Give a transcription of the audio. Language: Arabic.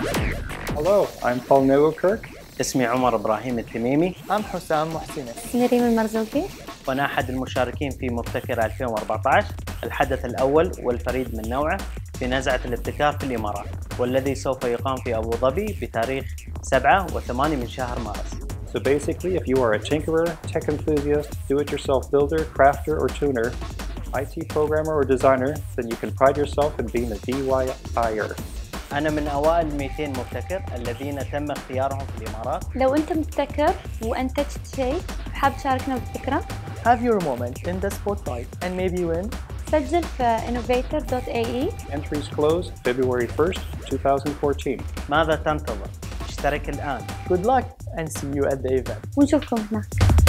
Hello, I'm Paul Newkirk. اسمي عمر إبراهيم التميمي أم حسام محسنة اسمي ريم المرزوقي وأنا أحد المشاركين في مبتكر 2014 الحدث الأول والفريد من نوعه في نزعة الابتكار في الإمارات والذي سوف يقام في أبو ظبي بتاريخ 7 و8 من شهر مارس. So basically, if you are a tinkerer, tech enthusiast, do-it-yourself builder, crafter, or tuner, IT programmer or designer, then you can pride yourself in being a DIYer. أنا من أوائل 200 مبتكر الذين تم اختيارهم في الإمارات. لو أنت مبتكر وأنتجت شيء حاب تشاركنا بفكرة؟ Have your moment in the spotlight and maybe win. سجل في innovator.ae Entries close February 1st, 2014. ماذا تنتظر؟ اشترك الآن. Good luck and see you at the event. ونشوفكم هناك.